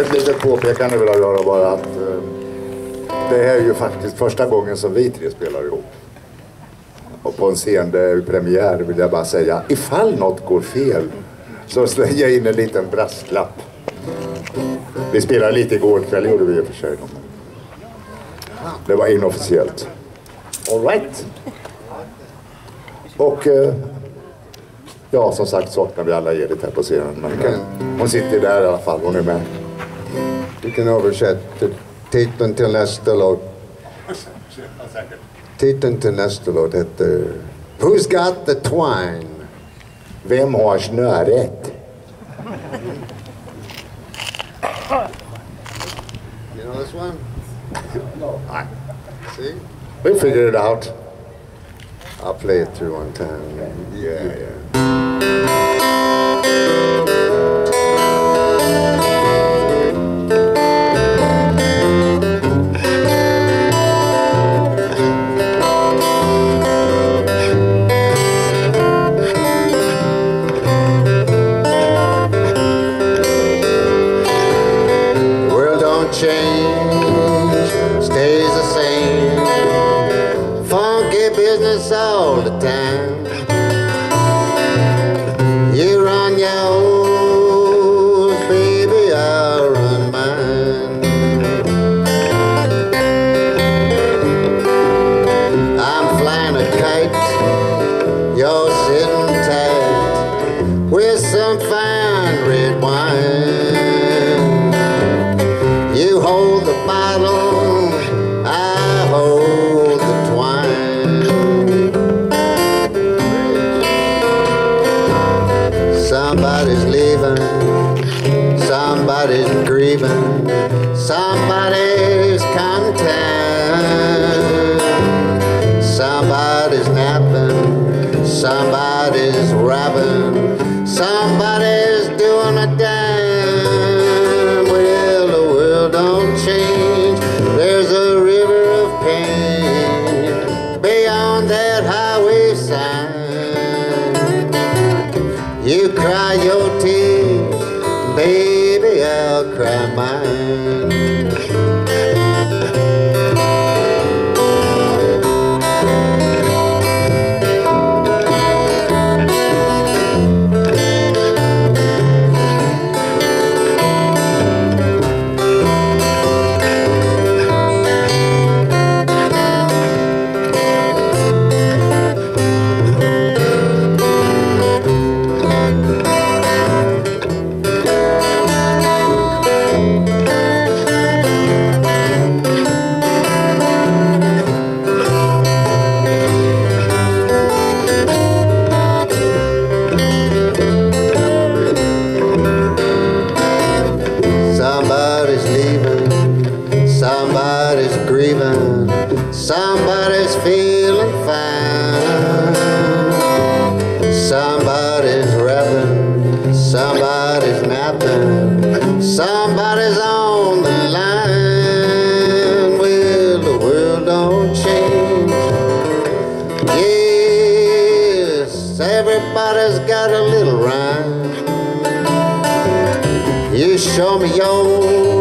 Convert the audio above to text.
Ett litet påpekande vill jag göra bara att eh, det här är ju faktiskt första gången som vi tre spelar ihop. Och på en scen, det är premiär, vill jag bara säga, ifall något går fel så slänger jag in en liten brasklapp. Vi spelade lite igår kväll, gjorde vi i och för sig. Det var inofficiellt. All right. Och eh, ja, som sagt saknar vi alla Edith här på scenen. Men eh, hon sitter där i alla fall, hon är med. Du kan översätta titeln till nästa låt. Titeln till nästa låt heter Who's got the twine? Vem har snöret? You know this one? No. I, See? We figured it out. I'll play it through one time. Yeah. Business all the time. You run yours, baby, I'll run mine. I'm flying a kite, you're sitting tight with some fine red wine. You hold the bottle, Somebody's leaving, somebody's grieving, somebody's content. Somebody's napping, somebody's rapping, somebody's doing a dime. Well, the world don't change. There's a river of pain beyond that highway sign. You cry your tears, baby, I'll cry mine. Somebody's somebody's feeling fine. Somebody's rapping, somebody's napping, somebody's on the line. Well, the world don't change. Yes, everybody's got a little rhyme. You show me yours,